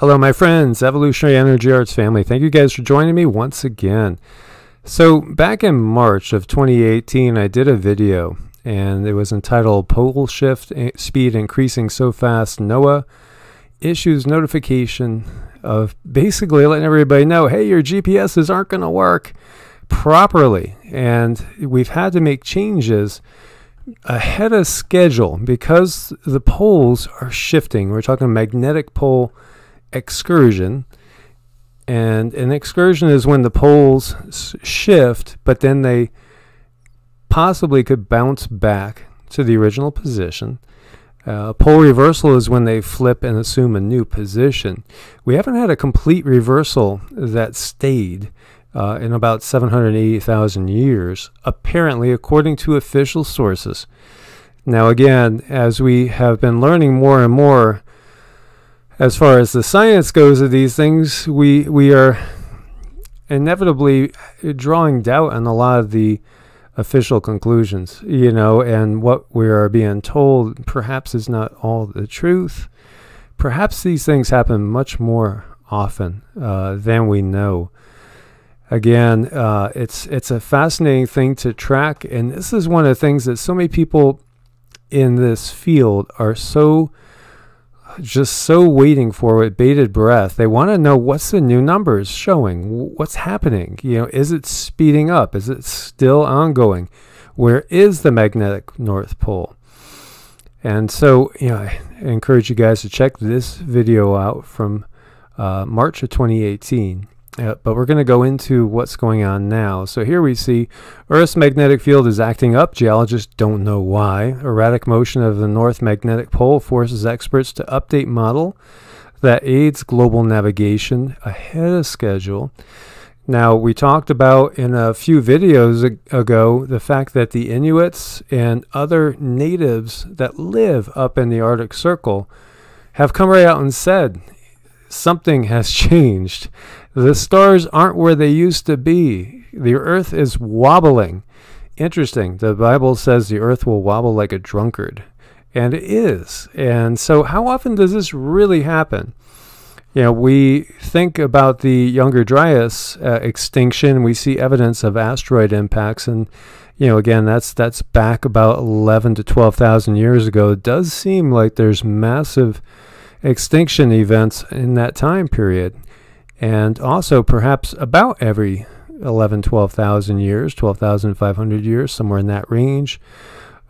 Hello, my friends, Evolutionary Energy Arts family. Thank you guys for joining me once again. So, back in March of 2018, I did a video and it was entitled Pole Shift eh, Speed Increasing So Fast NOAA Issues Notification of basically letting everybody know hey, your GPSs aren't going to work properly. And we've had to make changes ahead of schedule because the poles are shifting. We're talking magnetic pole excursion. And an excursion is when the poles shift, but then they possibly could bounce back to the original position. Uh, pole reversal is when they flip and assume a new position. We haven't had a complete reversal that stayed uh, in about 780,000 years, apparently, according to official sources. Now, again, as we have been learning more and more as far as the science goes of these things, we we are inevitably drawing doubt on a lot of the official conclusions, you know, and what we are being told perhaps is not all the truth. Perhaps these things happen much more often uh, than we know. Again, uh, it's it's a fascinating thing to track, and this is one of the things that so many people in this field are so just so waiting for with bated breath. They want to know what's the new numbers showing, what's happening. You know, is it speeding up? Is it still ongoing? Where is the magnetic North Pole? And so, you know, I encourage you guys to check this video out from uh, March of 2018. Uh, but we're going to go into what's going on now. So here we see Earth's magnetic field is acting up. Geologists don't know why. Erratic motion of the north magnetic pole forces experts to update model that aids global navigation ahead of schedule. Now, we talked about in a few videos ago the fact that the Inuits and other natives that live up in the Arctic Circle have come right out and said something has changed. The stars aren't where they used to be. The earth is wobbling. Interesting. The Bible says the earth will wobble like a drunkard. And it is. And so, how often does this really happen? You know, we think about the Younger Dryas uh, extinction. We see evidence of asteroid impacts, and you know, again, that's that's back about eleven to twelve thousand years ago. It does seem like there's massive extinction events in that time period. And also, perhaps about every 11, 12,000 years, 12,500 years, somewhere in that range.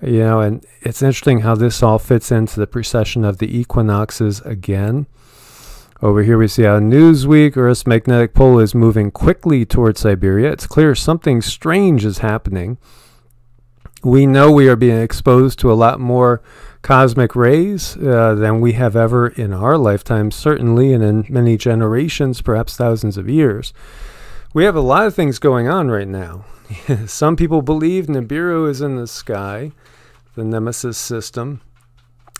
You know, and it's interesting how this all fits into the precession of the equinoxes again. Over here we see how Newsweek, Earth's magnetic pole is moving quickly towards Siberia. It's clear something strange is happening. We know we are being exposed to a lot more cosmic rays uh, than we have ever in our lifetime, certainly, and in many generations, perhaps thousands of years. We have a lot of things going on right now. Some people believe Nibiru is in the sky, the Nemesis system.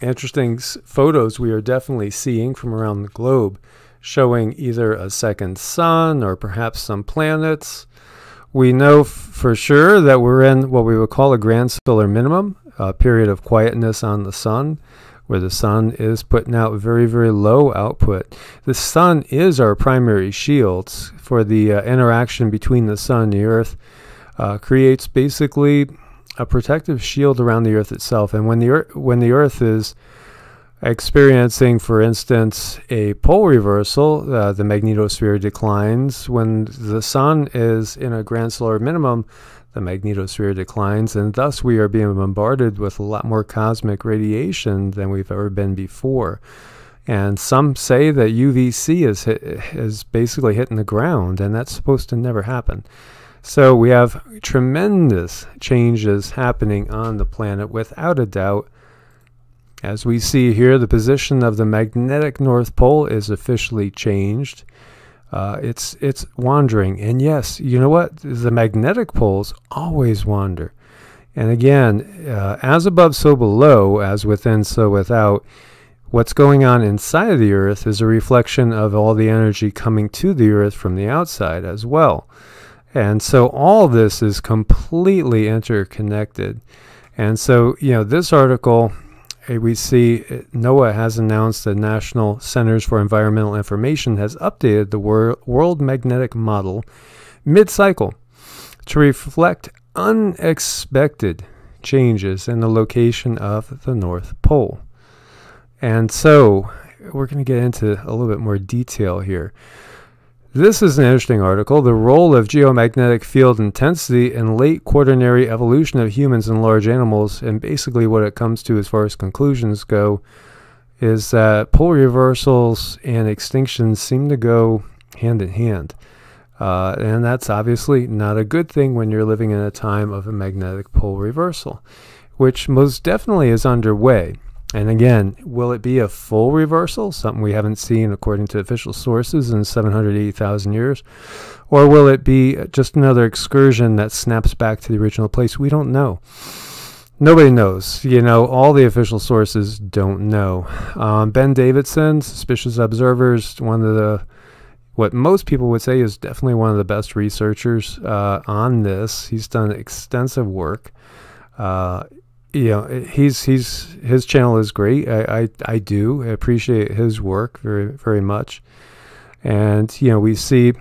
Interesting photos we are definitely seeing from around the globe showing either a second sun or perhaps some planets. We know f- for sure that we're in what we would call a grand solar minimum, a period of quietness on the sun where the sun is putting out very, very low output. The sun is our primary shield for the uh, interaction between the sun and the earth, uh, creates basically a protective shield around the earth itself. And when the earth, when the earth is experiencing, for instance, a pole reversal, uh, the magnetosphere declines. When the sun is in a grand solar minimum, the magnetosphere declines, and thus we are being bombarded with a lot more cosmic radiation than we've ever been before. And some say that UVC is hit, is basically hitting the ground, and that's supposed to never happen. So we have tremendous changes happening on the planet, without a doubt. As we see here, the position of the magnetic North Pole is officially changed. Uh, it's it's wandering, and yes, you know what? The magnetic poles always wander. And again, uh, as above, so below, as within, so without. What's going on inside of the Earth is a reflection of all the energy coming to the Earth from the outside as well. And so all this is completely interconnected. And so, you know, this article we see NOAA has announced the National Centers for Environmental Information has updated the wor- World Magnetic Model mid cycle to reflect unexpected changes in the location of the North Pole. And so we're going to get into a little bit more detail here. This is an interesting article. The role of geomagnetic field intensity in late quaternary evolution of humans and large animals, and basically what it comes to as far as conclusions go, is that pole reversals and extinctions seem to go hand in hand. Uh, and that's obviously not a good thing when you're living in a time of a magnetic pole reversal, which most definitely is underway. And again, will it be a full reversal, something we haven't seen according to official sources in 780,000 years? Or will it be just another excursion that snaps back to the original place? We don't know. Nobody knows. You know, all the official sources don't know. Um, ben Davidson, Suspicious Observers, one of the what most people would say is definitely one of the best researchers uh, on this. He's done extensive work. Uh, you know, he's he's his channel is great. I, I I do appreciate his work very very much. And you know, we see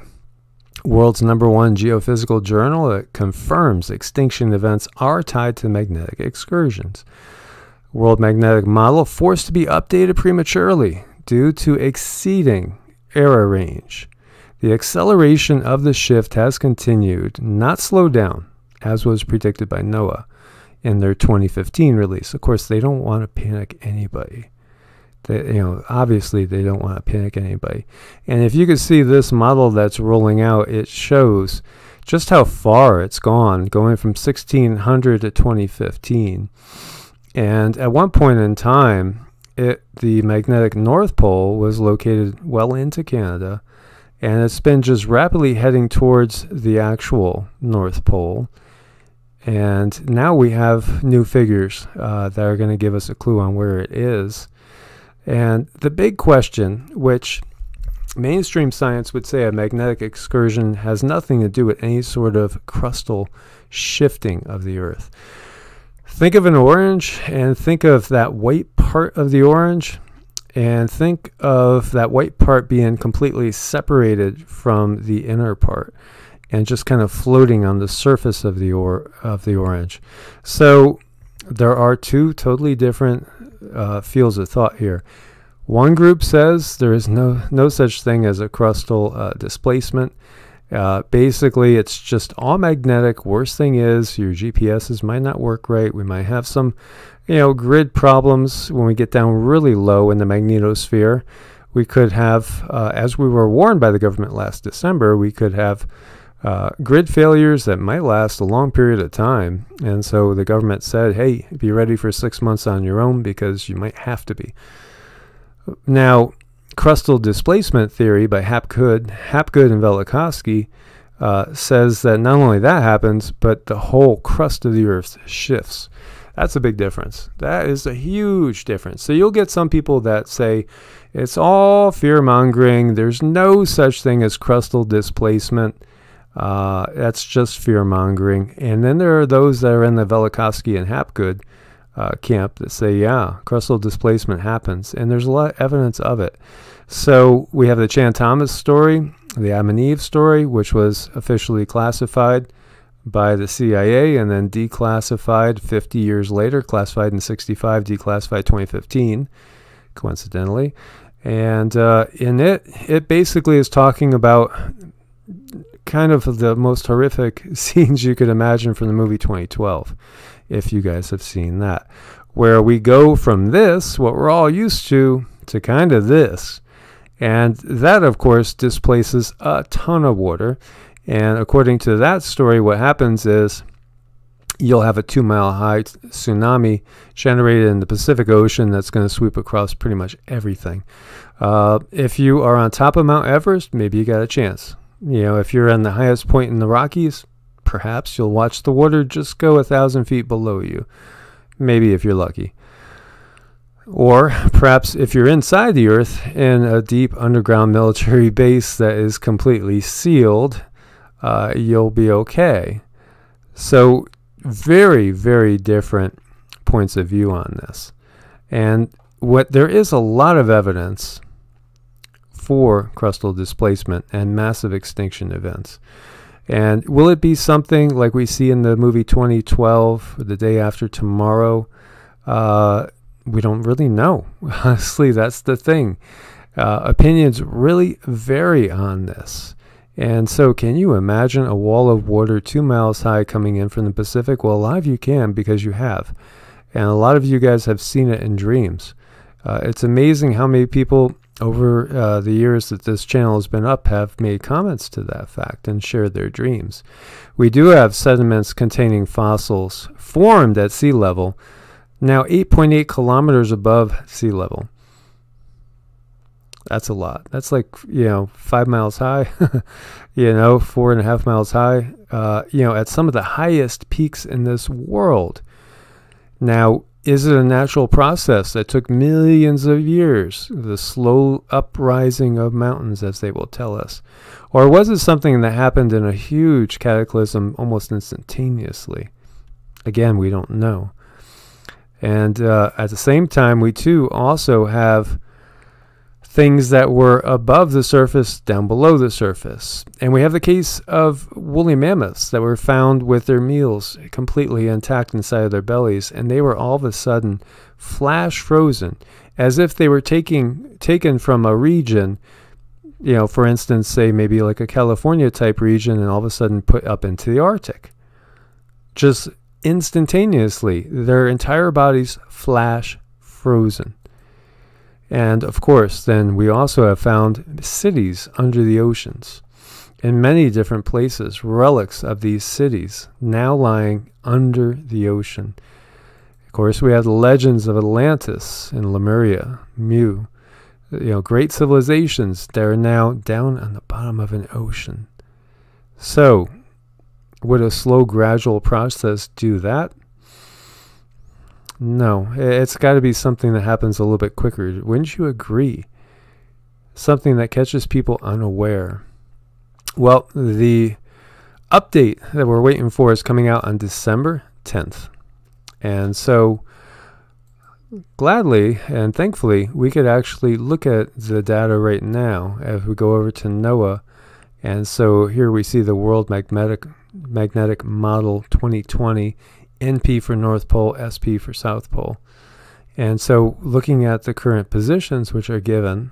world's number one geophysical journal that confirms extinction events are tied to magnetic excursions. World Magnetic Model forced to be updated prematurely due to exceeding error range. The acceleration of the shift has continued, not slowed down, as was predicted by NOAA in their 2015 release. Of course, they don't want to panic anybody. They, you know, obviously they don't want to panic anybody. And if you could see this model that's rolling out, it shows just how far it's gone, going from 1600 to 2015. And at one point in time, it, the magnetic North Pole was located well into Canada, and it's been just rapidly heading towards the actual North Pole. And now we have new figures uh, that are going to give us a clue on where it is. And the big question, which mainstream science would say a magnetic excursion has nothing to do with any sort of crustal shifting of the Earth. Think of an orange and think of that white part of the orange and think of that white part being completely separated from the inner part and just kind of floating on the surface of the or of the orange. So there are two totally different uh, fields of thought here. One group says there is no no such thing as a crustal uh, displacement. Uh, basically, it's just all magnetic. Worst thing is your GPSs might not work right. We might have some, you know, grid problems when we get down really low in the magnetosphere. We could have, uh, as we were warned by the government last December, we could have uh, grid failures that might last a long period of time. And so the government said, hey, be ready for six months on your own because you might have to be. Now, crustal displacement theory by Hapgood, Hapgood and Velikovsky uh, says that not only that happens, but the whole crust of the Earth shifts. That's a big difference. That is a huge difference. So you'll get some people that say it's all fear mongering. There's no such thing as crustal displacement. Uh, that's just fear mongering. And then there are those that are in the Velikovsky and Hapgood uh, camp that say, yeah, crustal displacement happens. And there's a lot of evidence of it. So we have the Chan Thomas story, the Adam and Eve story, which was officially classified by the CIA and then declassified 50 years later, classified in 65, declassified 2015, coincidentally. And uh, in it, it basically is talking about kind of the most horrific scenes you could imagine from the movie 2012, if you guys have seen that. Where we go from this, what we're all used to, to kind of this. And that, of course, displaces a ton of water. And according to that story, what happens is you'll have a two mile high tsunami generated in the Pacific Ocean that's going to sweep across pretty much everything. Uh, if you are on top of Mount Everest, maybe you got a chance. You know, if you're on the highest point in the Rockies, perhaps you'll watch the water just go a thousand feet below you. Maybe if you're lucky. Or perhaps if you're inside the Earth in a deep underground military base that is completely sealed, uh, you'll be okay. So, very, very different points of view on this. And what there is a lot of evidence for crustal displacement and massive extinction events. And will it be something like we see in the movie 2012, The Day After Tomorrow? Uh, we don't really know. Honestly, that's the thing. Uh, opinions really vary on this. And so, can you imagine a wall of water two miles high coming in from the Pacific? Well, a lot of you can because you have. And a lot of you guys have seen it in dreams. Uh, it's amazing how many people over uh, the years that this channel has been up have made comments to that fact and shared their dreams. We do have sediments containing fossils formed at sea level, now 8.8 kilometers above sea level. That's a lot. That's like, you know, five miles high, you know, four and a half miles high, uh, you know, at some of the highest peaks in this world. Now, is it a natural process that took millions of years, the slow uprising of mountains, as they will tell us? Or was it something that happened in a huge cataclysm almost instantaneously? Again, we don't know. And uh, at the same time, we too also have things that were above the surface down below the surface. And we have the case of woolly mammoths that were found with their meals completely intact inside of their bellies, and they were all of a sudden flash frozen, as if they were taking taken from a region, you know, for instance, say maybe like a California type region, and all of a sudden put up into the Arctic. Just instantaneously, their entire bodies flash frozen. And of course, then we also have found cities under the oceans in many different places, relics of these cities now lying under the ocean. Of course, we have the legends of Atlantis and Lemuria, Mu, you know, great civilizations that are now down on the bottom of an ocean. So, would a slow, gradual process do that? No, it's got to be something that happens a little bit quicker. Wouldn't you agree? Something that catches people unaware. Well, the update that we're waiting for is coming out on December 10th. And so, gladly and thankfully, we could actually look at the data right now as we go over to NOAA. And so here we see the World Magnetic Magnetic Model 2020 NP for North Pole, SP for South Pole. And so looking at the current positions which are given,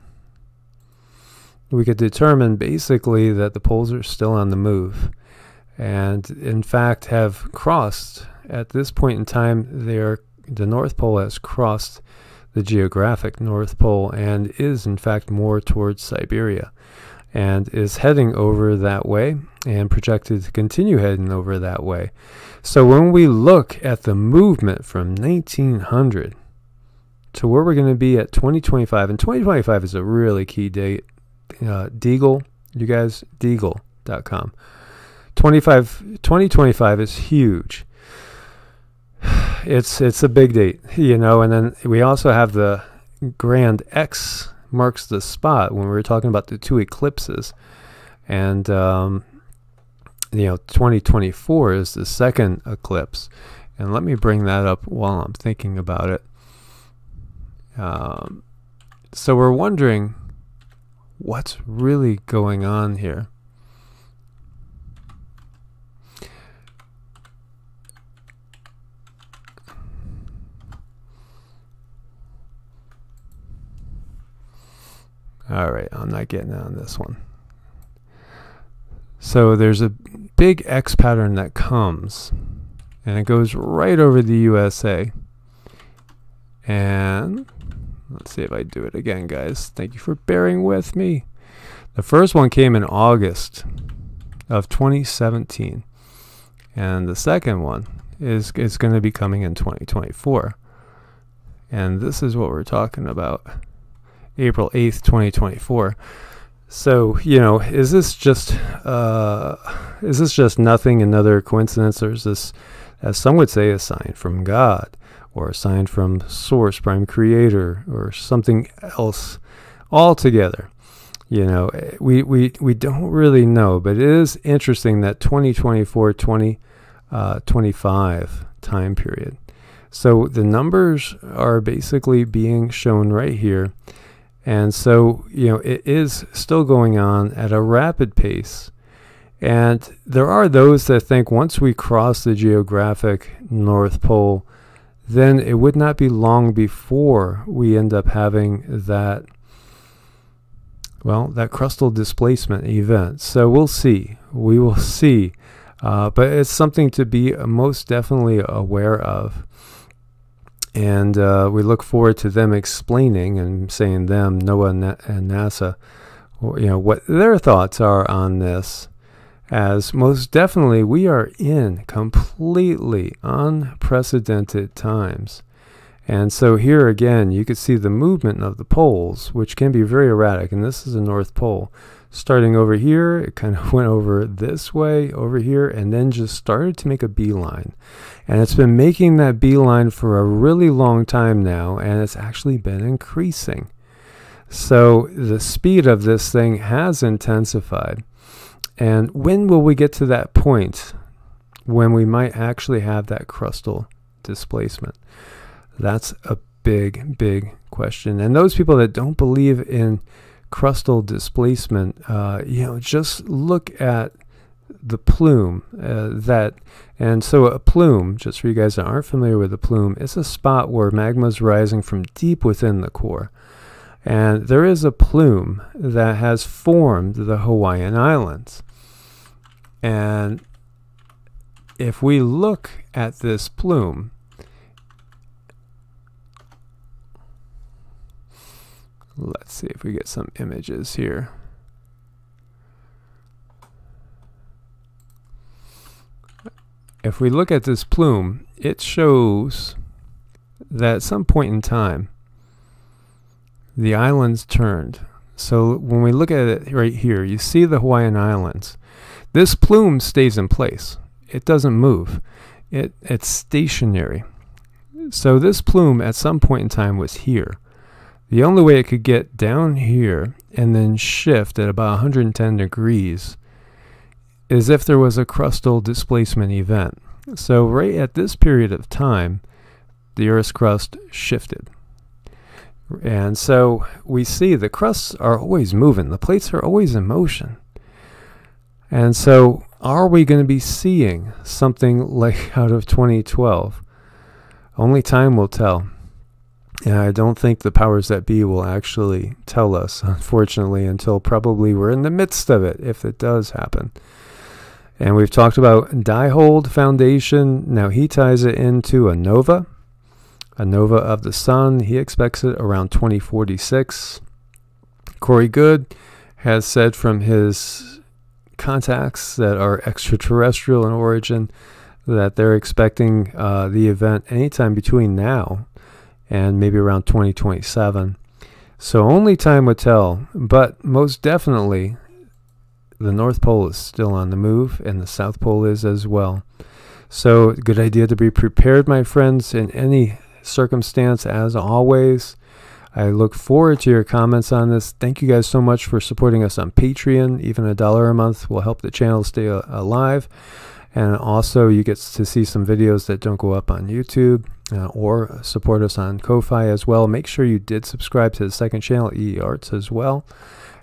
we could determine basically that the poles are still on the move and in fact have crossed at this point in time they are the north pole has crossed the geographic north pole and is in fact more towards siberia and is heading over that way and projected to continue heading over that way. So when we look at the movement from 1900 to where we're going to be at 2025, and 2025 is a really key date. Uh, Deagle, you guys, Deagle.com. 25, 2025 is huge. It's it's a big date, you know, and then we also have the Grand X marks the spot when we were talking about the two eclipses. And, um, you know, 2024 is the second eclipse. And let me bring that up while I'm thinking about it. Um, so we're wondering what's really going on here. All right, I'm not getting on this one. So there's a big X pattern that comes and it goes right over the USA. And let's see if I do it again, guys. Thank you for bearing with me. The first one came in August of 2017. And the second one is, is going to be coming in 2024. And this is what we're talking about. April 8th, 2024. So, you know, is this just uh, is this just nothing, another coincidence, or is this, as some would say, a sign from God, or a sign from Source, Prime Creator, or something else altogether? You know, we, we, we don't really know, but it is interesting that 2024 2025 uh, time period So the numbers are basically being shown right here. And so, you know, it is still going on at a rapid pace. And there are those that think once we cross the geographic North Pole, then it would not be long before we end up having that, well, that crustal displacement event. So we'll see. We will see. Uh, but it's something to be most definitely aware of. And uh, we look forward to them explaining and saying them, NOAA and NASA, you know, what their thoughts are on this as most definitely we are in completely unprecedented times. And so here again, you could see the movement of the poles, which can be very erratic. And this is the North Pole. Starting over here, it kind of went over this way, over here, and then just started to make a beeline. And it's been making that beeline for a really long time now, and it's actually been increasing. So the speed of this thing has intensified. And when will we get to that point when we might actually have that crustal displacement? That's a big, big question. And those people that don't believe in crustal displacement, uh, you know, just look at the plume uh, that and so a plume just for you guys that aren't familiar with a plume is a spot where magma is rising from deep within the core. And there is a plume that has formed the hawaiian islands. And if we look at this plume, let's see if we get some images here. If we look at this plume, it shows that at some point in time, the islands turned. So when we look at it right here, you see the Hawaiian Islands. This plume stays in place. It doesn't move. It, it's stationary. So this plume at some point in time was here. The only way it could get down here and then shift at about 110 degrees is if there was a crustal displacement event. So right at this period of time, the Earth's crust shifted. And so we see the crusts are always moving. The plates are always in motion. And so, are we going to be seeing something like out of 2012? Only time will tell. And I don't think the powers that be will actually tell us, unfortunately, until probably we're in the midst of it, if it does happen. And we've talked about Diebold Foundation. Now he ties it into a nova, a nova of the sun. He expects it around 2046. Corey Goode has said from his contacts that are extraterrestrial in origin that they're expecting uh, the event anytime between now and maybe around 2027. So only time would tell, but most definitely the North Pole is still on the move and the South Pole is as well. So, good idea to be prepared, my friends, in any circumstance as always. I look forward to your comments on this. Thank you guys so much for supporting us on Patreon. Even a dollar a month will help the channel stay alive. And also, you get to see some videos that don't go up on YouTube uh, or support us on Ko-Fi as well. Make sure you did subscribe to the second channel, EE Arts, as well.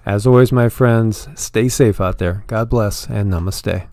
As always, my friends, stay safe out there. God bless and namaste.